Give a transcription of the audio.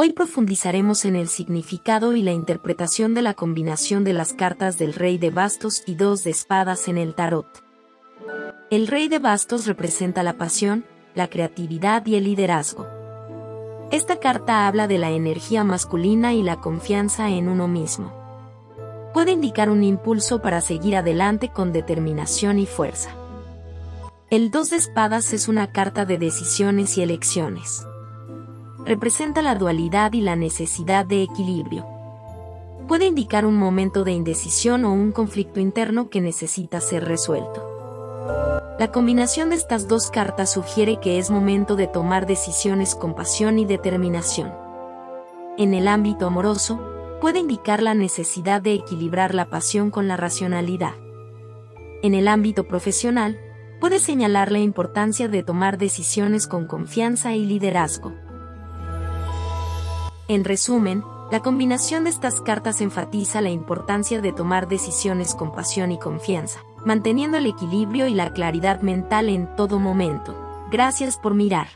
Hoy profundizaremos en el significado y la interpretación de la combinación de las cartas del Rey de Bastos y dos de espadas en el tarot. El Rey de Bastos representa la pasión, la creatividad y el liderazgo. Esta carta habla de la energía masculina y la confianza en uno mismo. Puede indicar un impulso para seguir adelante con determinación y fuerza. El 2 de espadas es una carta de decisiones y elecciones. Representa la dualidad y la necesidad de equilibrio. Puede indicar un momento de indecisión o un conflicto interno que necesita ser resuelto. La combinación de estas dos cartas sugiere que es momento de tomar decisiones con pasión y determinación. En el ámbito amoroso, puede indicar la necesidad de equilibrar la pasión con la racionalidad. En el ámbito profesional, puede señalar la importancia de tomar decisiones con confianza y liderazgo. En resumen, la combinación de estas cartas enfatiza la importancia de tomar decisiones con pasión y confianza, manteniendo el equilibrio y la claridad mental en todo momento. Gracias por mirar.